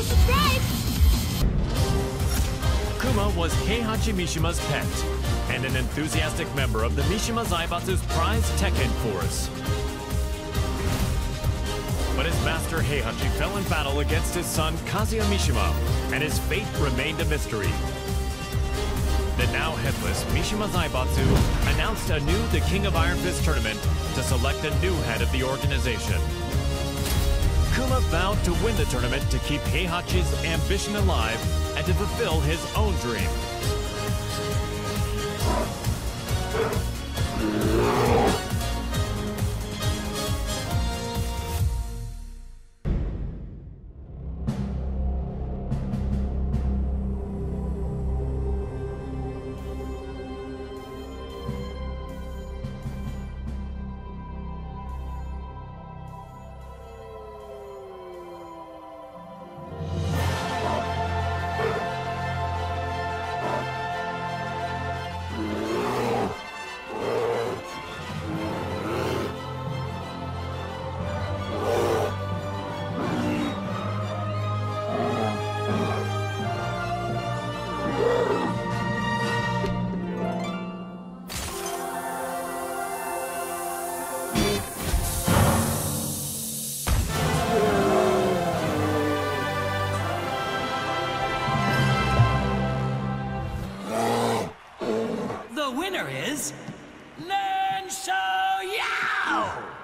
to subscribe! Kuma was Heihachi Mishima's pet, and an enthusiastic member of the Mishima Zaibatsu's prize Tekken Force. But his master Heihachi fell in battle against his son Kazuya Mishima, and his fate remained a mystery. The now headless Mishima Zaibatsu announced anew the King of Iron Fist tournament to select a new head of the organization. Kuma vowed to win the tournament to keep Heihachi's ambition alive and to fulfill his own dream. winner is Nan Shou Yao!